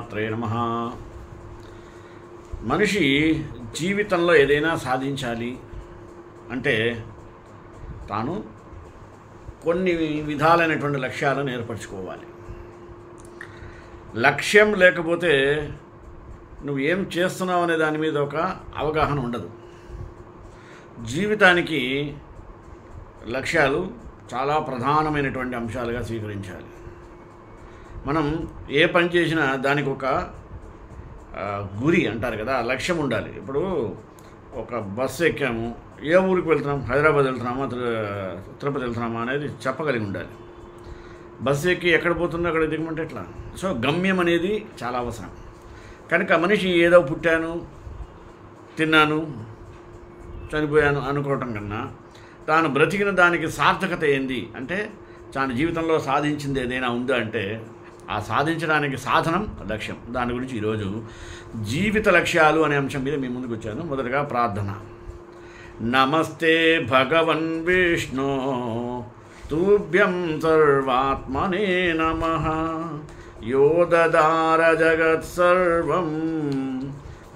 శ్రీమాత్రే నమ. మనిషి జీవితంలో ఏదైనా సాధించాలి అంటే తాను కొన్ని విధాలైనటువంటి లక్ష్యాలను ఏర్పరచుకోవాలి. లక్ష్యం లేకపోతే నువ్వు ఏం చేస్తున్నావు అనే దాని మీద ఒక అవగాహన ఉండదు. జీవితానికి లక్ష్యాలు చాలా ప్రధానమైనటువంటి అంశాలుగా స్వీకరించాలి. మనం ఏ పని చేసినా దానికి ఒక గురి అంటారు కదా లక్ష్యం ఉండాలి. ఇప్పుడు ఒక బస్సు ఎక్కాము ఏ ఊరికి వెళ్తున్నాం? హైదరాబాద్ వెళ్తున్నామా? తిరుపతి వెళ్తున్నామా అనేది చెప్పగలిగి ఉండాలి. బస్సు ఎక్కి ఎక్కడ పోతుందో అక్కడ దిగమంటే ఎట్లా? సో గమ్యం అనేది చాలా అవసరం. కనుక మనిషి ఏదో పుట్టాను తిన్నాను చనిపోయాను అనుకోవటం కన్నా తాను బ్రతికిన దానికి సార్థకత ఏంది? అంటే తాను జీవితంలో సాధించింది ఏదైనా ఉందా అంటే ఆ సాధించడానికి సాధనం లక్ష్యం. దాని గురించి ఈరోజు జీవిత లక్ష్యాలు అనే అంశం మీద మీ ముందుకు వచ్చాను. మొదటగా ప్రార్థన. నమస్తే భగవన్ విష్ణు. తూభ్యం సర్వాత్మనే నమ. యోదదార జగత్సర్వం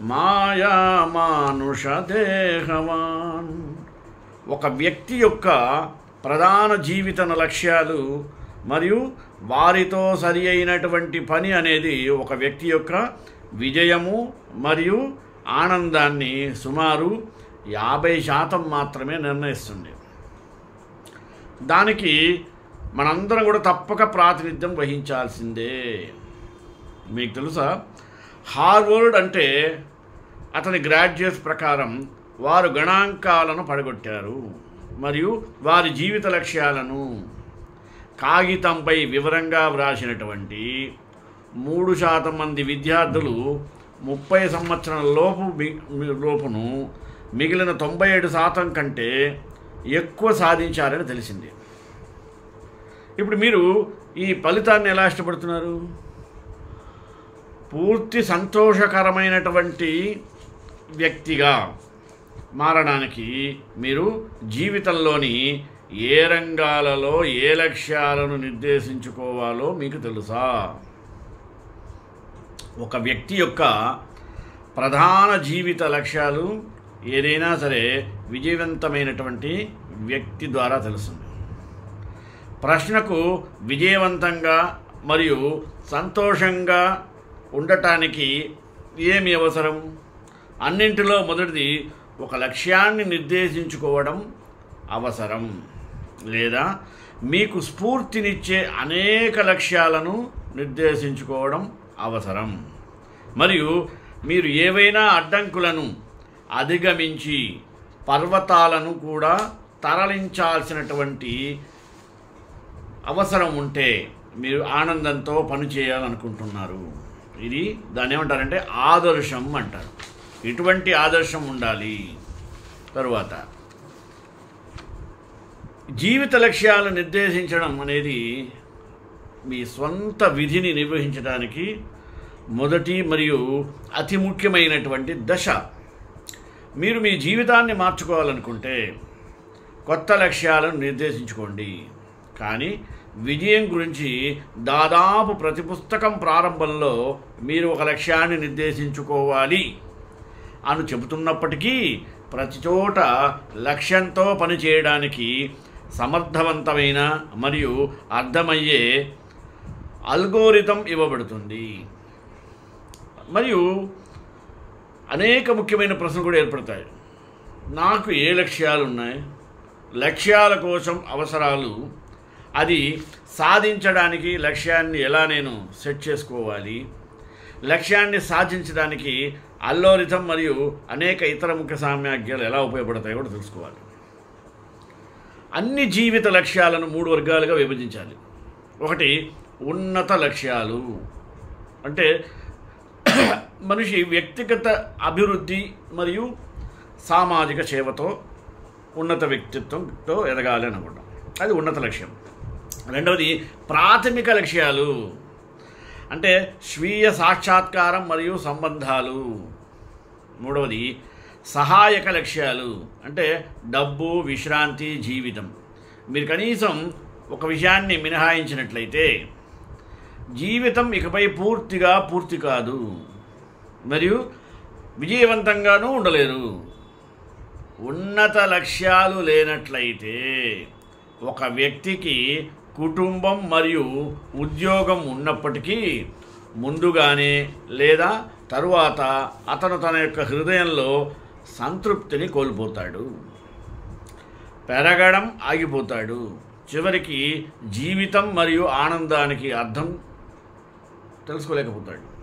మాయా మానుషదేహవాన్ ఒక వ్యక్తి యొక్క ప్రధాన జీవితన లక్ష్యాలు మరియు వారితో సరి అయినటువంటి పని అనేది ఒక వ్యక్తి యొక్క విజయము మరియు ఆనందాన్ని సుమారు యాభై శాతం మాత్రమే నిర్ణయిస్తుంది. దానికి మనందరం కూడా తప్పక ప్రాతినిధ్యం వహించాల్సిందే. మీకు తెలుసా? హార్వర్డ్ అంటే అతని గ్రాడ్యుయేట్స్ ప్రకారం వారు గణాంకాలను పడగొట్టారు మరియు వారి జీవిత లక్ష్యాలను కాగితంపై వివరంగా వ్రాసినటువంటి మూడు శాతం మంది విద్యార్థులు ముప్పై సంవత్సరాల లోపు మి- లోపును మిగిలిన తొంభై ఏడు శాతం కంటే ఎక్కువ సాధించారని తెలిసింది. ఇప్పుడు మీరు ఈ ఫలితాన్ని ఎలా ఇష్టపడుతున్నారు? పూర్తి సంతోషకరమైనటువంటి వ్యక్తిగా మారడానికి మీరు జీవితంలోని ఏ రంగాలలో ఏ లక్ష్యాలను నిర్దేశించుకోవాలో మీకు తెలుసా? ఒక వ్యక్తి యొక్క ప్రధాన జీవిత లక్ష్యాలు ఏదైనా సరే విజయవంతమైనటువంటి వ్యక్తి ద్వారా తెలుస్తుంది. ప్రశ్నకు విజయవంతంగా మరియు సంతోషంగా ఉండటానికి ఏమి అవసరం? అన్నింటిలో మొదటిది ఒక లక్ష్యాన్ని నిర్దేశించుకోవడం అవసరం. లేదా మీకు స్ఫూర్తినిచ్చే అనేక లక్ష్యాలను నిర్దేశించుకోవడం అవసరం. మరియు మీరు ఏవైనా అడ్డంకులను అధిగమించి పర్వతాలను కూడా తరలించాల్సినటువంటి అవసరం ఉంటే మీరు ఆనందంతో పని చేయాలనుకుంటున్నారు. ఇది దాన్ని ఏమంటారంటే ఆదర్శం అంటారు. ఇటువంటి ఆదర్శం ఉండాలి. తరువాత జీవిత లక్ష్యాలను నిర్దేశించడం అనేది మీ స్వంత విధిని నిర్వహించడానికి మొదటి మరియు అతి ముఖ్యమైనటువంటి దశ. మీరు మీ జీవితాన్ని మార్చుకోవాలనుకుంటే కొత్త లక్ష్యాలను నిర్దేశించుకోండి. కానీ విజయం గురించి దాదాపు ప్రతి పుస్తకం ప్రారంభంలో మీరు ఒక లక్ష్యాన్ని నిర్దేశించుకోవాలి అని చెబుతున్నప్పటికీ ప్రతి చోట లక్ష్యంతో పనిచేయడానికి సమర్థవంతమైన మరియు అర్థమయ్యే అల్గోరిథం ఇవ్వబడుతుంది. మరియు అనేక ముఖ్యమైన ప్రశ్నలు కూడా ఏర్పడతాయి. నాకు ఏ లక్ష్యాలు ఉన్నాయి లక్ష్యాల కోసం అవసరాలు. అది సాధించడానికి లక్ష్యాన్ని ఎలా నేను సెట్ చేసుకోవాలి? లక్ష్యాన్ని సాధించడానికి అల్లోరిథం మరియు అనేక ఇతర ముఖ్య సామ్యాజ్ఞాలు ఎలా ఉపయోగపడతాయో కూడా తెలుసుకోవాలి. అన్ని జీవిత లక్ష్యాలను మూడు వర్గాలుగా విభజించాలి. ఒకటి ఉన్నత లక్ష్యాలు. అంటే మనిషి వ్యక్తిగత అభివృద్ధి మరియు సామాజిక సేవతో ఉన్నత వ్యక్తిత్వంతో ఎదగాలి అనుకుంటాం. అది ఉన్నత లక్ష్యం. రెండవది ప్రాథమిక లక్ష్యాలు. అంటే స్వీయ సాక్షాత్కారం మరియు సంబంధాలు. మూడవది సహాయక లక్ష్యాలు అంటే డబ్బు విశ్రాంతి జీవితం. మీరు కనీసం ఒక విషయాన్ని మినహాయించినట్లయితే జీవితం ఇకపై పూర్తిగా పూర్తి కాదు. మరియు విజయవంతంగానూ ఉండలేరు. ఉన్నత లక్ష్యాలు లేనట్లయితే ఒక వ్యక్తికి కుటుంబం మరియు ఉద్యోగం ఉన్నప్పటికీ ముందుగానే లేదా తరువాత అతను తన యొక్క హృదయంలో సంతృప్తిని కోల్పోతాడు. పెరగడం ఆగిపోతాడు. చివరికి జీవితం మరియు ఆనందానికి అర్థం తెలుసుకోలేకపోతాడు.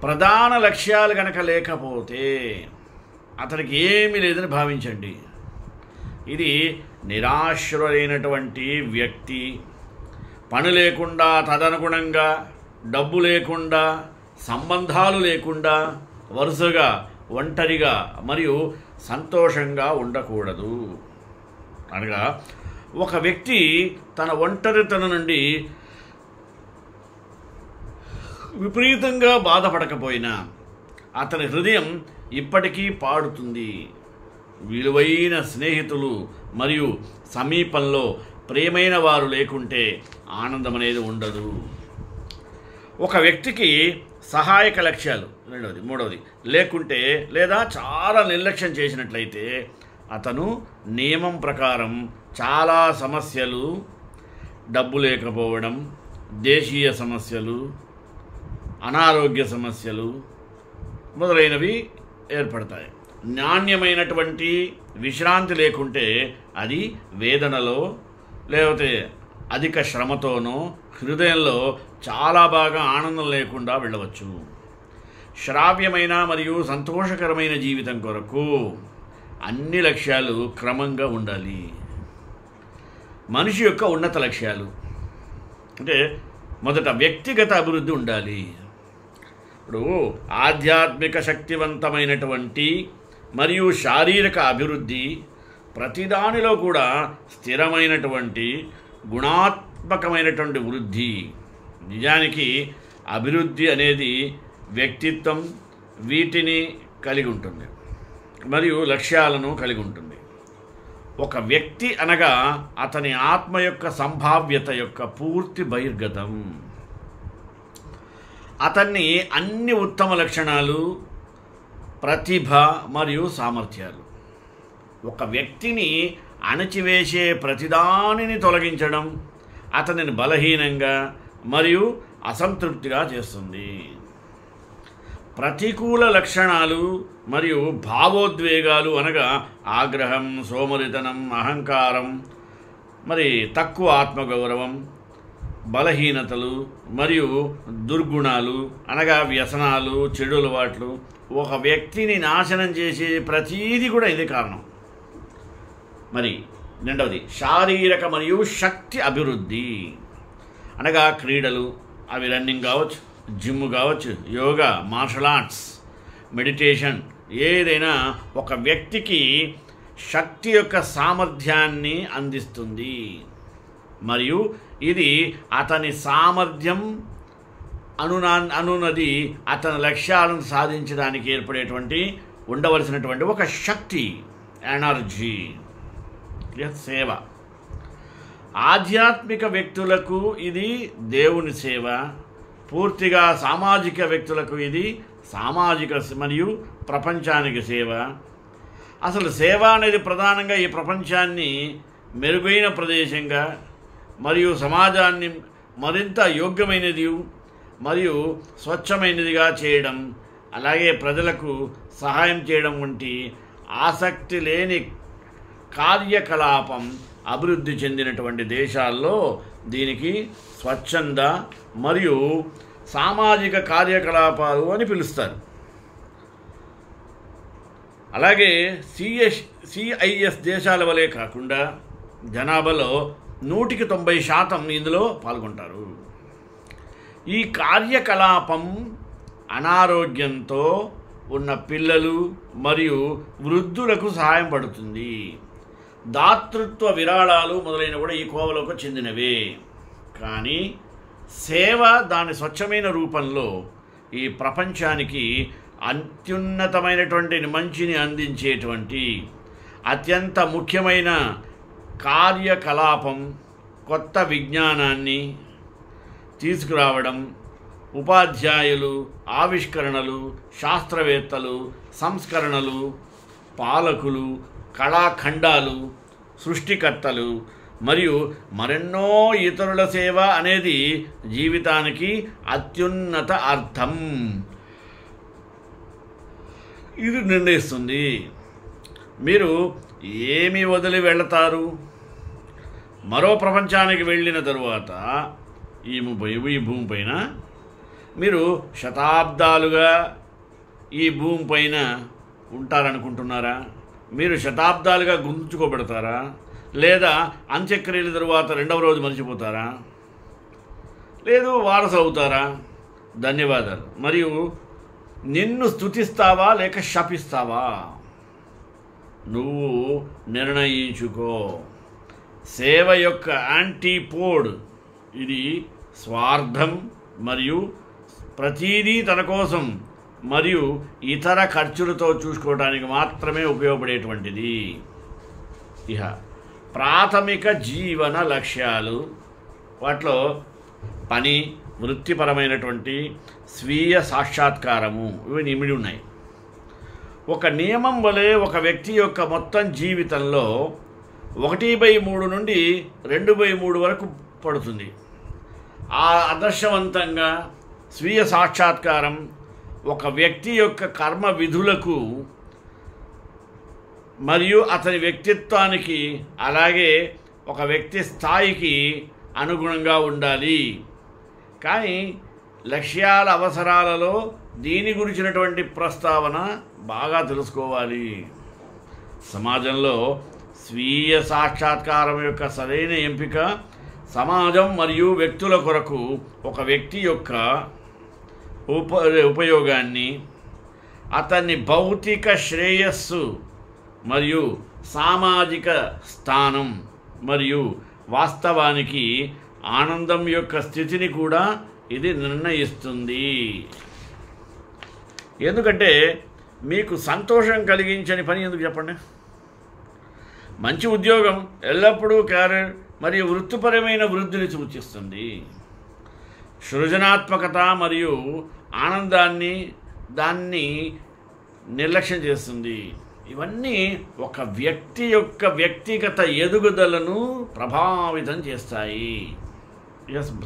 ప్రధాన లక్ష్యాలు కనుక లేకపోతే అతనికి ఏమీ లేదని భావించండి. ఇది నిరాశ్రుడైనటువంటి వ్యక్తి. పని లేకుండా తదనుగుణంగా డబ్బు లేకుండా సంబంధాలు లేకుండా వరుసగా ఒంటరిగా మరియు సంతోషంగా ఉండకూడదు. అనగా ఒక వ్యక్తి తన ఒంటరితనం నుండి విపరీతంగా బాధపడకపోయినా అతని హృదయం ఇప్పటికీ పాడుతుంది. విలువైన స్నేహితులు మరియు సమీపంలో ప్రేమైన వారు లేకుంటే ఆనందం అనేది ఉండదు. ఒక వ్యక్తికి సహాయక లక్ష్యాలు రెండవది మూడవది. లేకుంటే లేదా చాలా నిర్లక్ష్యం చేసినట్లయితే అతను నియమం ప్రకారం చాలా సమస్యలు డబ్బు లేకపోవడం దేశీయ సమస్యలు అనారోగ్య సమస్యలు మొదలైనవి ఏర్పడతాయి. నాణ్యమైనటువంటి విశ్రాంతి లేకుంటే అది వేదనలో లేకపోతే అధిక శ్రమతోనో హృదయంలో చాలా బాగా ఆనందం లేకుండా వెళ్ళవచ్చు. శ్రావ్యమైన మరియు సంతోషకరమైన జీవితం కొరకు అన్ని లక్ష్యాలు క్రమంగా ఉండాలి. మనిషి యొక్క ఉన్నత లక్ష్యాలు. అంటే మొదట వ్యక్తిగత అభివృద్ధి ఉండాలి. ఇప్పుడు ఆధ్యాత్మిక శక్తివంతమైనటువంటి మరియు శారీరక అభివృద్ధి ప్రతిదానిలో కూడా స్థిరమైనటువంటి గుణాత్మకమైనటువంటి వృద్ధి. నిజానికి అభివృద్ధి అనేది వ్యక్తిత్వం వీటిని కలిగి ఉంటుంది మరియు లక్ష్యాలను కలిగి ఉంటుంది. ఒక వ్యక్తి అనగా అతని ఆత్మ యొక్క సంభావ్యత యొక్క పూర్తి బహిర్గతం. అతన్ని అన్ని ఉత్తమ లక్షణాలు ప్రతిభ మరియు సామర్థ్యాలు. ఒక వ్యక్తిని అణచివేసే ప్రతిదానిని తొలగించడం అతనిని బలహీనంగా మరియు అసంతృప్తిగా చేస్తుంది. ప్రతికూల లక్షణాలు మరియు భావోద్వేగాలు అనగా ఆగ్రహం సోమరితనం అహంకారం మరి తక్కువ ఆత్మగౌరవం బలహీనతలు మరియు దుర్గుణాలు అనగా వ్యసనాలు చెడు అలవాట్లు. ఒక వ్యక్తిని నాశనం చేసే ప్రతీది కూడా ఇది కారణం. మరి రెండవది శారీరక మరియు శక్తి అభివృద్ధి. అనగా క్రీడలు అవి రన్నింగ్ కావచ్చు జిమ్ కావచ్చు యోగా మార్షల్ ఆర్ట్స్ మెడిటేషన్ ఏదైనా ఒక వ్యక్తికి శక్తి యొక్క సామర్థ్యాన్ని అందిస్తుంది. మరియు ఇది అతని సామర్థ్యం అనునా అనున్నది అతని లక్ష్యాలను సాధించడానికి ఏర్పడేటువంటి ఉండవలసినటువంటి ఒక శక్తి ఎనర్జీ సేవ. ఆధ్యాత్మిక వ్యక్తులకు ఇది దేవుని సేవ. పూర్తిగా సామాజిక వ్యక్తులకు ఇది సామాజిక మరియు ప్రపంచానికి సేవ. అసలు సేవ అనేది ప్రధానంగా ఈ ప్రపంచాన్ని మెరుగైన ప్రదేశంగా మరియు సమాజాన్ని మరింత యోగ్యమైనది మరియు స్వచ్ఛమైనదిగా చేయడం అలాగే ప్రజలకు సహాయం చేయడం వంటి ఆసక్తి లేని కార్యకలాపం అభివృద్ధి చెందినటువంటి దేశాల్లో దీనికి స్వచ్ఛంద మరియు సామాజిక కార్యకలాపాలు అని పిలుస్తారు. అలాగే సిఎస్ సిఐఎస్ దేశాల వలె కాకుండా జనాభాలో నూటికి తొంభై శాతం ఇందులో పాల్గొంటారు. ఈ కార్యకలాపం అనారోగ్యంతో ఉన్న పిల్లలు మరియు వృద్ధులకు సహాయం పడుతుంది. దాతృత్వ విరాళాలు మొదలైన కూడా ఈ కోవలకు చెందినవే. కానీ సేవ దాని స్వచ్ఛమైన రూపంలో ఈ ప్రపంచానికి అత్యున్నతమైనటువంటి మంచిని అందించేటువంటి అత్యంత ముఖ్యమైన కార్యకలాపం కొత్త విజ్ఞానాన్ని తీసుకురావడం ఉపాధ్యాయులు ఆవిష్కరణలు శాస్త్రవేత్తలు సంస్కరణలు పాలకులు కళాఖండాలు సృష్టికర్తలు మరియు మరెన్నో ఇతరుల సేవ అనేది జీవితానికి అత్యున్నత అర్థం. ఇది నిర్ణయిస్తుంది. మీరు ఏమి వదిలి వెళతారు? మరో ప్రపంచానికి వెళ్ళిన తరువాత ఈ ఈ భూమిపైన మీరు శతాబ్దాలుగా ఈ భూమి పైన ఉంటారనుకుంటున్నారా? మీరు శతాబ్దాలుగా గుంజుకోబెడతారా? లేదా అంత్యక్రియల తరువాత రెండవ రోజు మర్చిపోతారా? లేదు వారసు అవుతారా ధన్యవాదాలు. మరియు నిన్ను స్తుతిస్తావా లేక శపిస్తావా? నువ్వు నిర్ణయించుకో. సేవ యొక్క యాంటీపోడ్ ఇది స్వార్థం మరియు ప్రతీదీ తన కోసం మరియు ఇతర ఖర్చులతో చూసుకోవడానికి మాత్రమే ఉపయోగపడేటువంటిది. ఇహ. ప్రాథమిక జీవన లక్ష్యాలు. వాటిలో పని వృత్తిపరమైనటువంటి స్వీయ సాక్షాత్కారము ఇవి నిమిడి ఉన్నాయి. ఒక నియమం వలె ఒక వ్యక్తి యొక్క మొత్తం జీవితంలో ఒకటి బై మూడు నుండి రెండు బై మూడు వరకు పడుతుంది. ఆ ఆదర్శవంతంగా స్వీయ సాక్షాత్కారం ఒక వ్యక్తి యొక్క కర్మ విధులకు మరియు అతని వ్యక్తిత్వానికి అలాగే ఒక వ్యక్తి స్థాయికి అనుగుణంగా ఉండాలి. కానీ లక్ష్యాల అవసరాలలో దీని గురించినటువంటి ప్రస్తావన బాగా తెలుసుకోవాలి. సమాజంలో స్వీయ సాక్షాత్కారం యొక్క సరైన ఎంపిక సమాజం మరియు వ్యక్తుల కొరకు ఒక వ్యక్తి యొక్క ఉప ఉపయోగాన్ని అతన్ని భౌతిక శ్రేయస్సు మరియు సామాజిక స్థానం మరియు వాస్తవానికి ఆనందం యొక్క స్థితిని కూడా ఇది నిర్ణయిస్తుంది. ఎందుకంటే మీకు సంతోషం కలిగించని పని ఎందుకు చెప్పండి? మంచి ఉద్యోగం ఎల్లప్పుడూ క్యారియర్ మరియు వృత్తిపరమైన వృద్ధిని సూచిస్తుంది. సృజనాత్మకత మరియు ఆనందాన్ని దాన్ని నిర్లక్ష్యం చేస్తుంది. ఇవన్నీ ఒక వ్యక్తి యొక్క వ్యక్తిగత ఎదుగుదలను ప్రభావితం చేస్తాయి.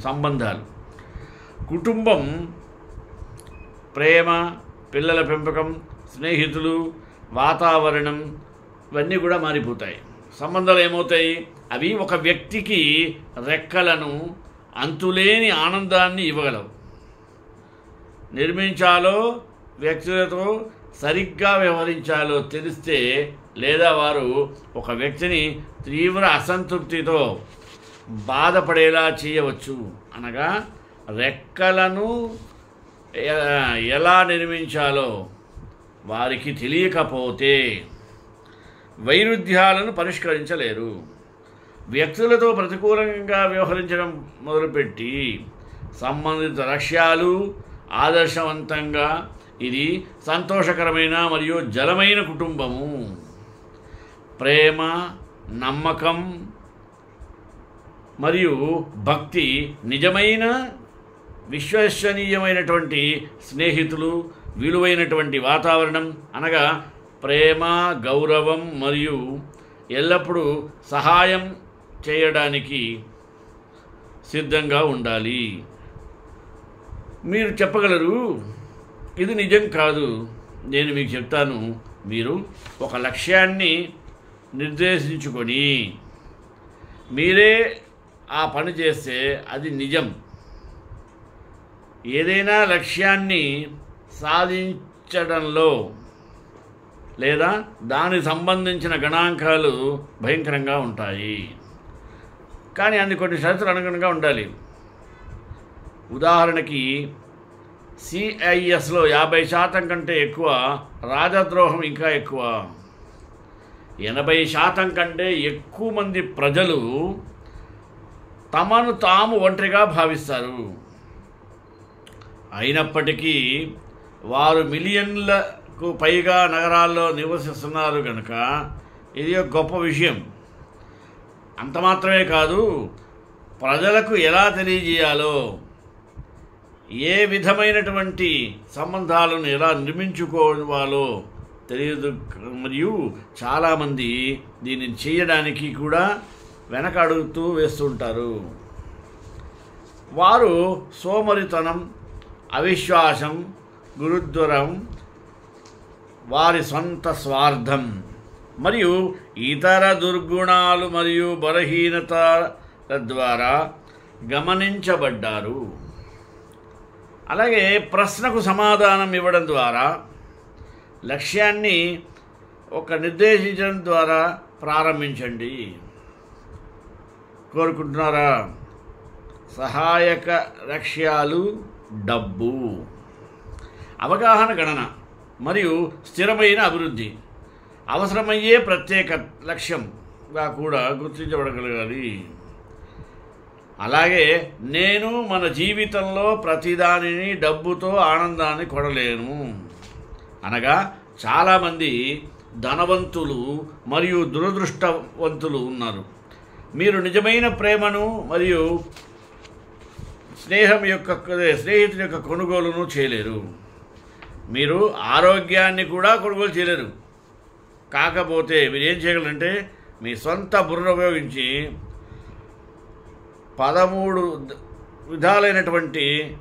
సంబంధాలు. కుటుంబం ప్రేమ పిల్లల పెంపకం స్నేహితులు వాతావరణం ఇవన్నీ కూడా మారిపోతాయి. సంబంధాలు ఏమవుతాయి? అవి ఒక వ్యక్తికి రెక్కలను అంతులేని ఆనందాన్ని ఇవ్వగలవు. నిర్మించాలో వ్యక్తులతో సరిగ్గా వ్యవహరించాలో తెలిస్తే లేదా వారు ఒక వ్యక్తిని తీవ్ర అసంతృప్తితో బాధపడేలా చేయవచ్చు. అనగా రెక్కలను ఎలా నిర్మించాలో వారికి తెలియకపోతే వైరుధ్యాలను పరిష్కరించలేరు. వ్యక్తులతో ప్రతికూలంగా వ్యవహరించడం మొదలుపెట్టి సంబంధిత లక్ష్యాలు ఆదర్శవంతంగా ఇది సంతోషకరమైన మరియు జలమైన కుటుంబము. ప్రేమ నమ్మకం మరియు భక్తి నిజమైన విశ్వసనీయమైనటువంటి స్నేహితులు విలువైనటువంటి వాతావరణం అనగా ప్రేమ గౌరవం మరియు ఎల్లప్పుడూ సహాయం చేయడానికి సిద్ధంగా ఉండాలి. మీరు చెప్పగలరు? ఇది నిజం కాదు. నేను మీకు చెప్తాను. మీరు ఒక లక్ష్యాన్ని నిర్దేశించుకొని మీరే ఆ పని చేస్తే అది నిజం. ఏదైనా లక్ష్యాన్ని సాధించడంలో లేదా దానికి సంబంధించిన గణాంకాలు భయంకరంగా ఉంటాయి. కానీ అన్ని కొన్ని షరతులు అనుగుణంగా ఉండాలి. ఉదాహరణకి సిఐఎస్లో యాభై శాతం కంటే ఎక్కువ రాజద్రోహం ఇంకా ఎక్కువ. ఎనభై శాతం కంటే ఎక్కువ మంది ప్రజలు తమను తాము ఒంటరిగా భావిస్తారు. అయినప్పటికీ వారు మిలియన్లకు పైగా నగరాల్లో నివసిస్తున్నారు కనుక ఇది ఒక గొప్ప విషయం. అంత మాత్రమే కాదు ప్రజలకు ఎలా తెలియజేయాలో ఏ విధమైనటువంటి సంబంధాలను ఎలా నిర్మించుకోవాలో తెలియదు. మరియు చాలామంది దీన్ని చేయడానికి కూడా వెనకడుగుతూ వేస్తుంటారు. వారు సోమరితనం అవిశ్వాసం గురుద్వరం వారి సొంత స్వార్థం మరియు ఇతర దుర్గుణాలు మరియు బలహీనత ద్వారా గమనించబడ్డారు. అలాగే ప్రశ్నకు సమాధానం ఇవ్వడం ద్వారా లక్ష్యాన్ని ఒక నిర్దేశించడం ద్వారా ప్రారంభించండి. కోరుకుంటున్నారా? సహాయక లక్ష్యాలు డబ్బు అవగాహన గణన మరియు స్థిరమైన అభివృద్ధి అవసరమయ్యే ప్రత్యేక లక్ష్యంగా కూడా గుర్తించబడగలగాలి. అలాగే నేను మన జీవితంలో ప్రతిదానిని డబ్బుతో ఆనందాన్ని కొనలేను. అనగా చాలామంది ధనవంతులు మరియు దురదృష్టవంతులు ఉన్నారు. మీరు నిజమైన ప్రేమను మరియు స్నేహం యొక్క స్నేహితుని యొక్క కొనుగోలును చేయలేరు. మీరు ఆరోగ్యాన్ని కూడా కొనుగోలు చేయలేరు. కాకపోతే మీరు ఏం చేయగలంటే మీ సొంత బుర్ర ఉపయోగించి పదమూడు విధాలైనటువంటి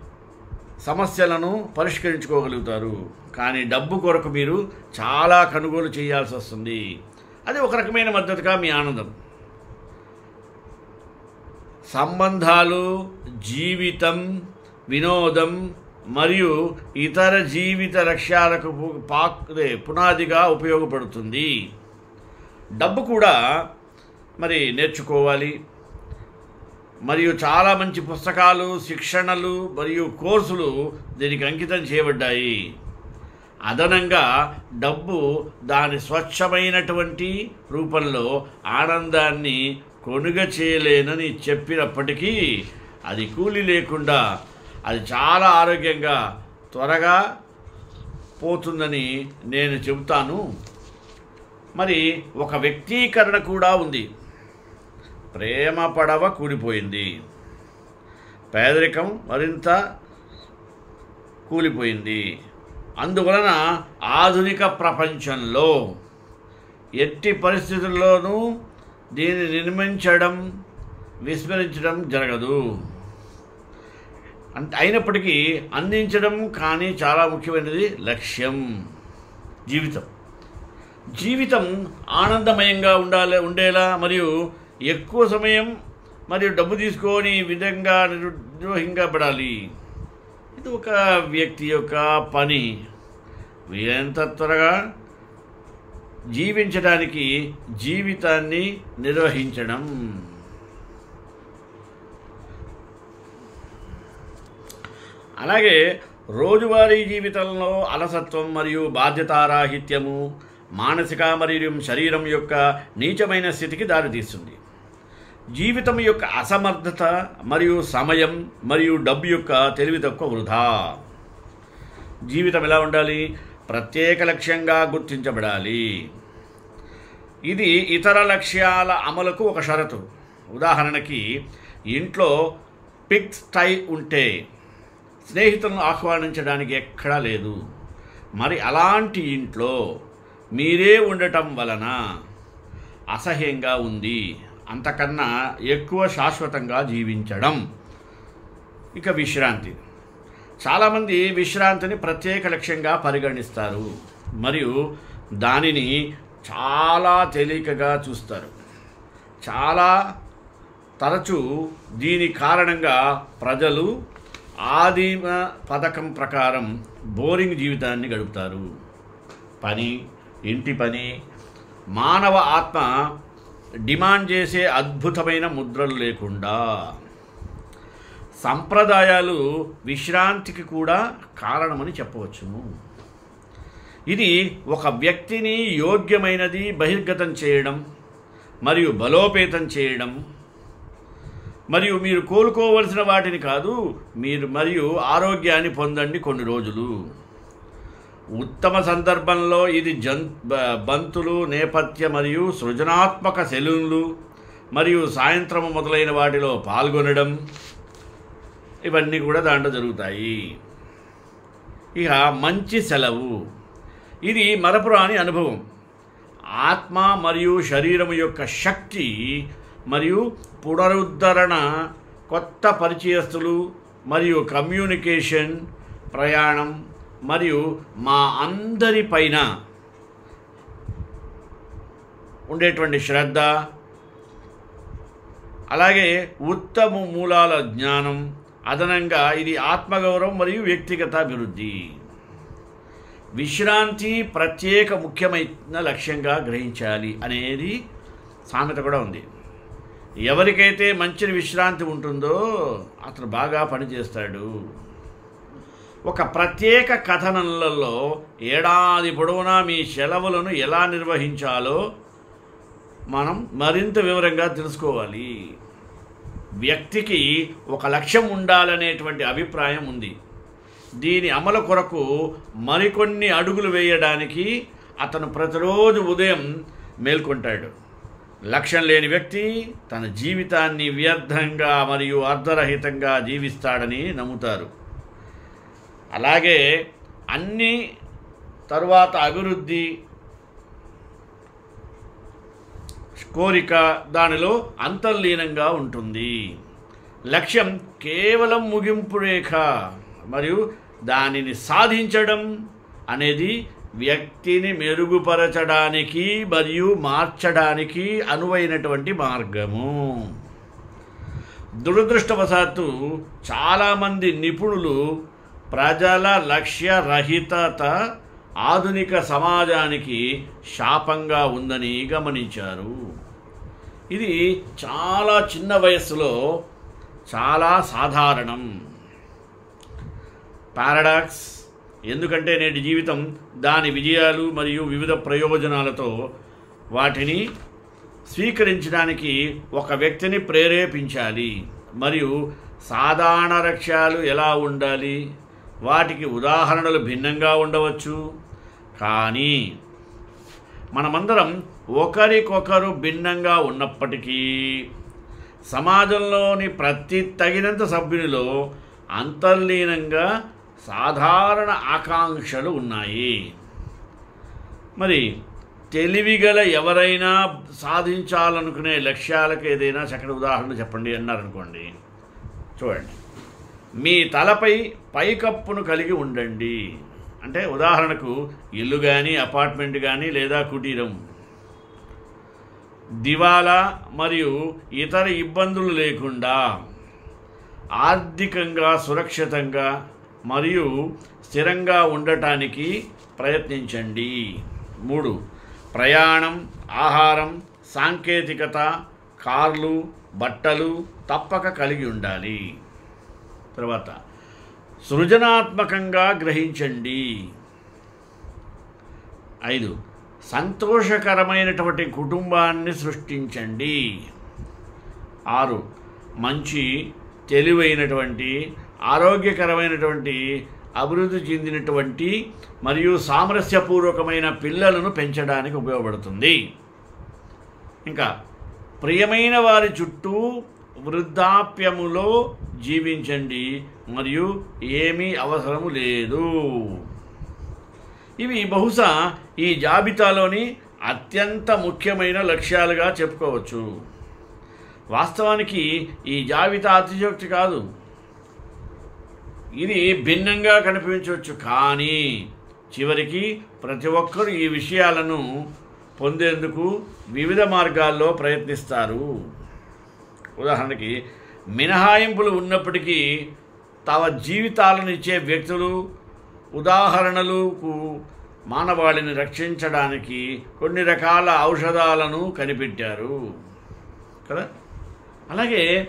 సమస్యలను పరిష్కరించుకోగలుగుతారు. కానీ డబ్బు కొరకు మీరు చాలా కొనుగోలు చేయాల్సి వస్తుంది. అది ఒక రకమైన మద్దతుగా మీ ఆనందం. సంబంధాలు జీవితం వినోదం మరియు ఇతర జీవిత లక్ష్యాలకు పు- పాక్ పునాదిగా ఉపయోగపడుతుంది. డబ్బు కూడా మరి నేర్చుకోవాలి. మరియు చాలా మంచి పుస్తకాలు శిక్షణలు మరియు కోర్సులు దీనికి అంకితం చేయబడ్డాయి. అదనంగా డబ్బు దాని స్వచ్ఛమైనటువంటి రూపంలో ఆనందాన్ని కొనుగ చేయలేనని చెప్పినప్పటికీ అది కూలి లేకుండా అది చాలా ఆరోగ్యంగా త్వరగా పోతుందని నేను చెబుతాను. మరి ఒక వ్యక్తీకరణ కూడా ఉంది. ప్రేమ పడవ కూలిపోయింది. పేదరికం మరింత కూలిపోయింది. అందువలన ఆధునిక ప్రపంచంలో ఎట్టి పరిస్థితుల్లోనూ దీన్ని నిర్మించడం విస్మరించడం జరగదు. అంటే అయినప్పటికీ అందించడం కానీ చాలా ముఖ్యమైనది లక్ష్యం జీవితం. జీవితం ఆనందమయంగా ఉండాలి ఉండేలా మరియు ఎక్కువ సమయం మరియు డబ్బు తీసుకొని విధంగా నిర్వహించబడాలి ఇది ఒక వ్యక్తి యొక్క పని. వీలైనంత త్వరగా జీవించడానికి జీవితాన్ని నిర్వహించడం. అలాగే రోజువారీ జీవితంలో అలసత్వం మరియు బాధ్యతారాహిత్యము మానసిక మరియు శరీరం యొక్క నీచమైన స్థితికి దారితీస్తుంది. జీవితం యొక్క అసమర్థత మరియు సమయం మరియు డబ్బు యొక్క తెలివి తక్కువ వృధా. జీవితం ఎలా ఉండాలి? ప్రత్యేక లక్ష్యంగా గుర్తించబడాలి. ఇది ఇతర లక్ష్యాల అమలుకు ఒక షరతు. ఉదాహరణకి ఇంట్లో పిక్ స్టై ఉంటే స్నేహితులను ఆహ్వానించడానికి ఎక్కడా లేదు. మరి అలాంటి ఇంట్లో మీరే ఉండటం వలన అసహ్యంగా ఉంది. అంతకన్నా ఎక్కువ శాశ్వతంగా జీవించడం. ఇక విశ్రాంతి. చాలామంది విశ్రాంతిని ప్రత్యేక లక్ష్యంగా పరిగణిస్తారు. మరియు దానిని చాలా తేలికగా చూస్తారు. చాలా తరచూ దీని కారణంగా ప్రజలు ఆదిమ పథకం ప్రకారం బోరింగ్ జీవితాన్ని గడుపుతారు. పని ఇంటి పని మానవ ఆత్మ డిమాండ్ చేసే అద్భుతమైన ముద్రలు లేకుండా సంప్రదాయాలు విశ్రాంతికి కూడా కారణమని చెప్పవచ్చును. ఇది ఒక వ్యక్తిని యోగ్యమైనది బహిర్గతం చేయడం మరియు బలోపేతం చేయడం మరియు మీరు కోలుకోవలసిన వాటిని కాదు మీరు మరియు ఆరోగ్యాన్ని పొందండి కొన్ని రోజులు. ఉత్తమ సందర్భంలో ఇది జన్ బంతులు నేపథ్య మరియు సృజనాత్మక సెలూన్లు మరియు సాయంత్రం మొదలైన వాటిలో పాల్గొనడం. ఇవన్నీ కూడా దాంట్లో జరుగుతాయి. ఇక మంచి సెలవు. ఇది మరపురాని అనుభవం. ఆత్మ మరియు శరీరం యొక్క శక్తి మరియు పునరుద్ధరణ కొత్త పరిచయస్తులు మరియు కమ్యూనికేషన్ ప్రయాణం మరియు మా అందరి పైన ఉండేటువంటి శ్రద్ధ అలాగే ఉత్తమ మూలాల జ్ఞానం అదనంగా ఇది ఆత్మగౌరవం మరియు వ్యక్తిగత అభివృద్ధి. విశ్రాంతి ప్రత్యేక ముఖ్యమైన లక్ష్యంగా గ్రహించాలి అనేది సామెత కూడా ఉంది. ఎవరికైతే మంచి విశ్రాంతి ఉంటుందో అతను బాగా పనిచేస్తాడు. ఒక ప్రత్యేక కథనంలలో ఏడాది పొడవునా మీ సెలవులను ఎలా నిర్వహించాలో మనం మరింత వివరంగా తెలుసుకోవాలి. వ్యక్తికి ఒక లక్ష్యం ఉండాలనేటువంటి అభిప్రాయం ఉంది. దీని అమలు కొరకు మరికొన్ని అడుగులు వేయడానికి అతను ప్రతిరోజు ఉదయం మేల్కొంటాడు. లక్ష్యం లేని వ్యక్తి తన జీవితాన్ని వ్యర్థంగా మరియు అర్ధరహితంగా జీవిస్తాడని నమ్ముతారు. అలాగే అన్ని తరువాత అభివృద్ధి కోరిక దానిలో అంతర్లీనంగా ఉంటుంది. లక్ష్యం కేవలం ముగింపు రేఖ మరియు దానిని సాధించడం అనేది వ్యక్తిని మెరుగుపరచడానికి మరియు మార్చడానికి అనువైనటువంటి మార్గము. దురదృష్టవశాత్తు చాలామంది నిపుణులు ప్రజల లక్ష్య రహితత ఆధునిక సమాజానికి శాపంగా ఉందని గమనించారు. ఇది చాలా చిన్న వయస్సులో చాలా సాధారణం. పారాడాక్స్ ఎందుకంటే నేటి జీవితం దాని విజయాలు మరియు వివిధ ప్రయోజనాలతో వాటిని స్వీకరించడానికి ఒక వ్యక్తిని ప్రేరేపించాలి. మరియు సాధారణ లక్ష్యాలు ఎలా ఉండాలి? వాటికి ఉదాహరణలు భిన్నంగా ఉండవచ్చు. కానీ మనమందరం ఒకరికొకరు భిన్నంగా ఉన్నప్పటికీ సమాజంలోని ప్రతి తగినంత సభ్యునిలో అంతర్లీనంగా సాధారణ ఆకాంక్షలు ఉన్నాయి. మరి తెలివిగల ఎవరైనా సాధించాలనుకునే లక్ష్యాలకు ఏదైనా చక్కటి ఉదాహరణ చెప్పండి అన్నారనుకోండి. చూడండి. మీ తలపై పైకప్పును కలిగి ఉండండి. అంటే ఉదాహరణకు ఇల్లు కానీ అపార్ట్మెంట్ కానీ లేదా కుటీరం. దివాలా మరియు ఇతర ఇబ్బందులు లేకుండా ఆర్థికంగా సురక్షితంగా మరియు స్థిరంగా ఉండటానికి ప్రయత్నించండి. మూడు ప్రయాణం ఆహారం సాంకేతికత కార్లు బట్టలు తప్పక కలిగి ఉండాలి. తర్వాత సృజనాత్మకంగా గ్రహించండి. ఐదు. సంతోషకరమైనటువంటి కుటుంబాన్ని సృష్టించండి. ఆరు. మంచి తెలివైనటువంటి ఆరోగ్యకరమైనటువంటి అభివృద్ధి చెందినటువంటి మరియు సామరస్యపూర్వకమైన పిల్లలను పెంచడానికి ఉపయోగపడుతుంది. ఇంకా ప్రియమైన వారి చుట్టూ వృద్ధాప్యములో జీవించండి మరియు ఏమీ అవసరము లేదు. ఇవి బహుశా ఈ జాబితాలోని అత్యంత ముఖ్యమైన లక్ష్యాలుగా చెప్పుకోవచ్చు. వాస్తవానికి ఈ జాబితా అతిశయోక్తి కాదు. ఇది భిన్నంగా కనిపించవచ్చు కానీ చివరికి ప్రతి ఒక్కరూ ఈ విషయాలను పొందేందుకు వివిధ మార్గాల్లో ప్రయత్నిస్తారు. ఉదాహరణకి మినహాయింపులు ఉన్నప్పటికీ తమ జీవితాలను ఇచ్చే వ్యక్తులు ఉదాహరణలకు మానవాళిని రక్షించడానికి కొన్ని రకాల ఔషధాలను కనిపెట్టారు. కదా? అలాగే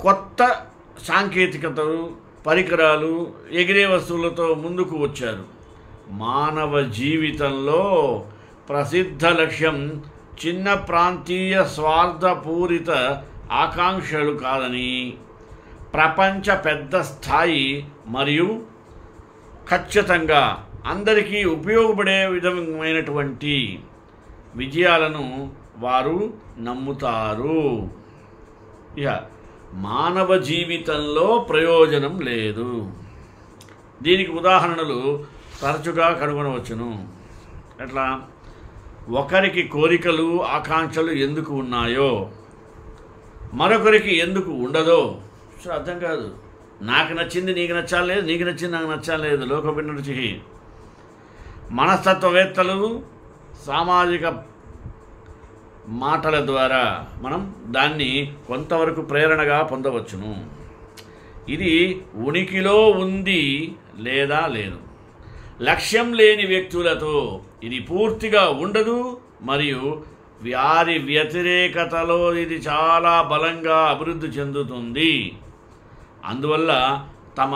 కొత్త సాంకేతికతలు పరికరాలు ఎగిరే వస్తువులతో ముందుకు వచ్చారు. మానవ జీవితంలో ప్రసిద్ధ లక్ష్యం చిన్న ప్రాంతీయ స్వార్థపూరిత ఆకాంక్షలు కాదని ప్రపంచ పెద్ద స్థాయి మరియు ఖచ్చితంగా అందరికీ ఉపయోగపడే విధమైనటువంటి విజయాలను వారు నమ్ముతారు. ఇక మానవ జీవితంలో ప్రయోజనం లేదు. దీనికి ఉదాహరణలు తరచుగా కనుగొనవచ్చును. ఎట్లా? ఒకరికి కోరికలు ఆకాంక్షలు ఎందుకు ఉన్నాయో మరొకరికి ఎందుకు ఉండదో సో అర్థం కాదు. నాకు నచ్చింది నీకు నచ్చాలేదు నీకు నచ్చింది నాకు నచ్చాలేదు లోకభిన్నరుచి మనస్తత్వవేత్తలు సామాజిక మాటల ద్వారా మనం దాన్ని కొంతవరకు ప్రేరణగా పొందవచ్చును. ఇది ఉనికిలో ఉంది లేదా లేదు. లక్ష్యం లేని వ్యక్తులతో ఇది పూర్తిగా ఉండదు మరియు వ్యాధి వ్యతిరేకతలో ఇది చాలా బలంగా అభివృద్ధి చెందుతుంది. అందువల్ల తమ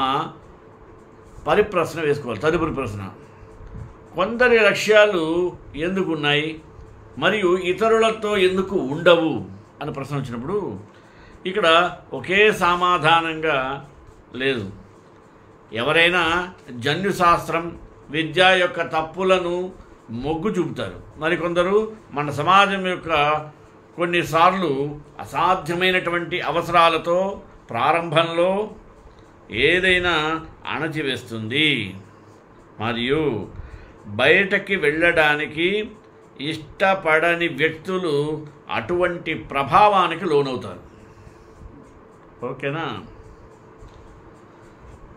పరిప్రశ్న వేసుకోవాలి తదుపరి ప్రశ్న. కొందరి లక్ష్యాలు ఎందుకు ఉన్నాయి మరియు ఇతరులతో ఎందుకు ఉండవు అని ప్రశ్న వచ్చినప్పుడు ఇక్కడ ఒకే సమాధానంగా లేదు. ఎవరైనా జన్యుశాస్త్రం విద్య యొక్క తప్పులను మొగ్గు చూపుతారు. మరికొందరు మన సమాజం యొక్క కొన్నిసార్లు అసాధ్యమైనటువంటి అవసరాలతో ప్రారంభంలో ఏదైనా అణచివేస్తుంది. మరియు బయటకి వెళ్ళడానికి ఇష్టపడని వ్యక్తులు అటువంటి ప్రభావానికి లోనవుతారు. ఓకేనా?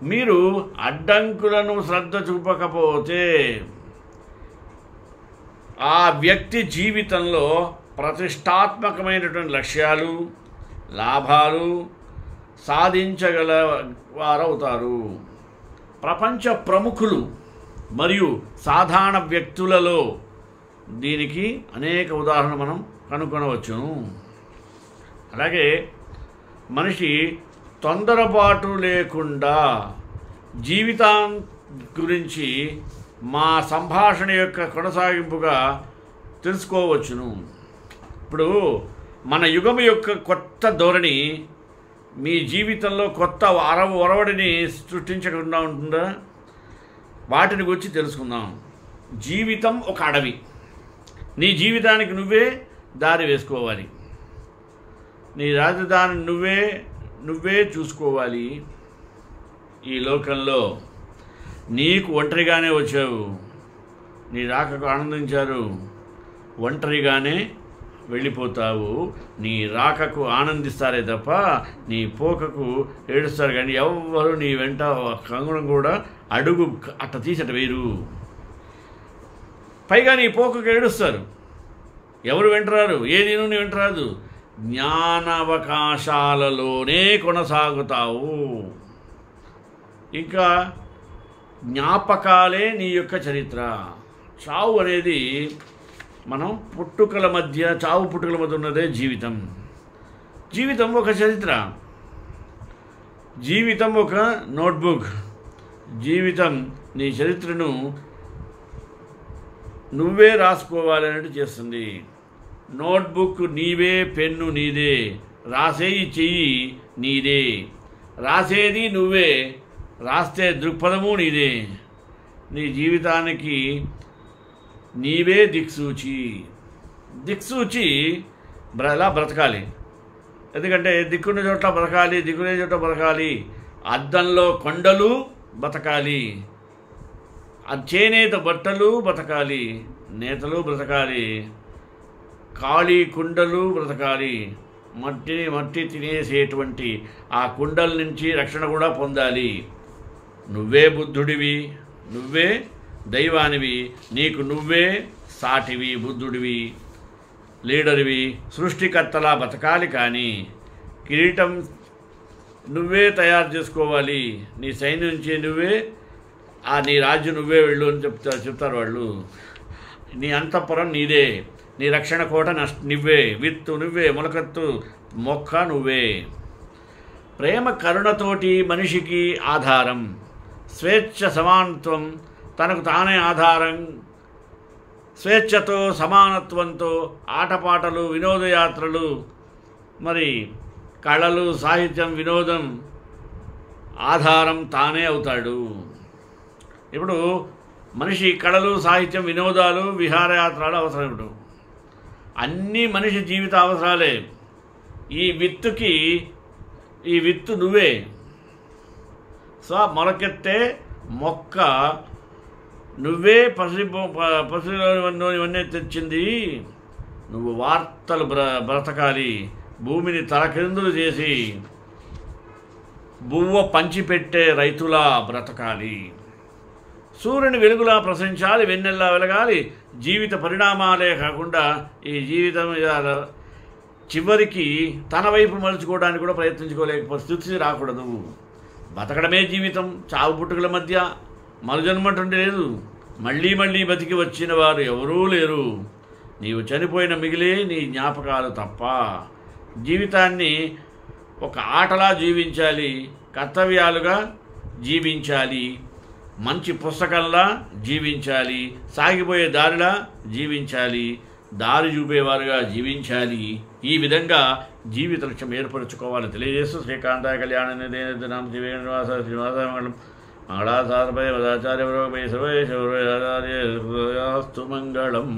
మీరు అడ్డంకులను శ్రద్ధ చూపకపోతే ఆ వ్యక్తి జీవితంలో ప్రతిష్టాత్మకమైనటువంటి లక్ష్యాలు లాభాలు సాధించగల వారవుతారు ప్రపంచ ప్రముఖులు మరియు సాధారణ వ్యక్తులలో దీనికి అనేక ఉదాహరణ మనం కనుగొనవచ్చును. అలాగే మనిషి తొందరపాటు లేకుండా జీవితం గురించి మా సంభాషణ యొక్క కొనసాగింపుగా తెలుసుకోవచ్చును. ఇప్పుడు మన యుగం యొక్క కొత్త ధోరణి మీ జీవితంలో కొత్త అరవ ఒరవడిని సృష్టించకుండా ఉంటుందా? వాటిని గురించి తెలుసుకుందాం. జీవితం ఒక అడవి. నీ జీవితానికి నువ్వే దారి వేసుకోవాలి. నీ రాజధాని నువ్వే నువ్వే చూసుకోవాలి. ఈ లోకంలో నీకు ఒంటరిగానే వచ్చావు. నీ రాకకు ఆనందించారు. ఒంటరిగానే వెళ్ళిపోతావు. నీ రాకకు ఆనందిస్తారే తప్ప నీ పోకకు ఏడుస్తారు. కానీ ఎవ్వరు నీ వెంట కంగుణం కూడా అడుగు అట్ట తీసట వేరు పైగా నీ పోకకు ఏడుస్తారు. ఎవరు వెంటరారు? ఏది నీ వెంటరాదు? జ్ఞానావకాశాలలోనే కొనసాగుతావు. ఇంకా జ్ఞాపకాలే నీ యొక్క చరిత్ర. చావు అనేది మనం పుట్టుకల మధ్య చావు పుట్టుకల మధ్య ఉన్నదే జీవితం. జీవితం ఒక చరిత్ర. జీవితం ఒక నోట్బుక్. జీవితం నీ చరిత్రను నువ్వే రాసుకోవాలన్నట్టు చేస్తుంది. నోట్బుక్ నీవే పెన్ను నీదే. రాసేయి చెయ్యి నీదే. రాసేది నువ్వే. రాస్తే దృక్పథము నీదే. నీ జీవితానికి నీవే దిక్సూచి. దిక్సూచి బ్ర ఎలా బ్రతకాలి? ఎందుకంటే దిక్కున్న చోట్ల బ్రతకాలి దిక్కునే చోట్ల బ్రతకాలి. అద్దంలో కొండలు బతకాలి ఆ చేనేత బట్టలు బ్రతకాలి. నేతలు బ్రతకాలి. ఖాళీ కుండలు బ్రతకాలి. మట్టిని మట్టి తినేసేటువంటి ఆ కుండల నుంచి రక్షణ కూడా పొందాలి. నువ్వే బుద్ధుడివి నువ్వే దైవానివి నీకు నువ్వే సాటివి బుద్ధుడివి. లీడర్వి సృష్టికర్తలా బతకాలి కానీ కిరీటం నువ్వే తయారు చేసుకోవాలి. నీ సైన్యం నుంచి నువ్వే ఆ నీ రాజ్యం నువ్వే వెళ్ళు అని చెప్తారు చెప్తారు వాళ్ళు. నీ అంతఃపురం నీదే. నీ రక్షణ కోట నష్ట నువ్వే. విత్తు నువ్వే మొలకత్తు మొక్క నువ్వే. ప్రేమ కరుణతోటి మనిషికి ఆధారం. స్వేచ్ఛ సమానత్వం తనకు తానే ఆధారం. స్వేచ్ఛతో సమానత్వంతో ఆటపాటలు వినోదయాత్రలు మరి కళలు సాహిత్యం వినోదం ఆధారం తానే అవుతాడు. ఇప్పుడు మనిషి కళలు సాహిత్యం వినోదాలు విహారయాత్రలు అవసరం ఇప్పుడు అన్నీ మనిషి జీవిత అవసరాలే ఈ విత్తుకి ఈ విత్తు నువ్వే. సో మొలకెత్తే మొక్క నువ్వే పసి పసిలో ఇవన్నీ తెచ్చింది. నువ్వు వార్తలు బ్ర బ్రతకాలి. భూమిని తలకిందులు చేసి బువ్వ పంచిపెట్టే రైతులా బ్రతకాలి. సూర్యుని వెలుగులా ప్రశంచాలి వెన్నెల్లా వెలగాలి. జీవిత పరిణామాలే కాకుండా ఈ జీవితం చివరికి తన వైపు మలుచుకోవడానికి కూడా ప్రయత్నించుకోలేక స్థితి రాకూడదు. బతకడమే జీవితం చావు పుట్టుకల మధ్య మరుజన్మటువంటి లేదు. మళ్ళీ మళ్ళీ బతికి వచ్చిన వారు ఎవరూ లేరు. నీవు చనిపోయిన మిగిలే నీ జ్ఞాపకాలు తప్ప. జీవితాన్ని ఒక ఆటలా జీవించాలి కర్తవ్యాలుగా జీవించాలి మంచి పుస్తకంలా జీవించాలి సాగిపోయే దారిలా జీవించాలి దారి చూపేవారుగా జీవించాలి. ఈ విధంగా జీవిత లక్ష్యం ఏర్పరచుకోవాలి తెలియజేస్తూ శ్రీకాంతాయ కళ్యాణ నిదేనాం శ్రీవేణివాస శ్రీనివాస మంగళం మంగళాసారపై వదాచార్య సర్వేశ్వర మంగళం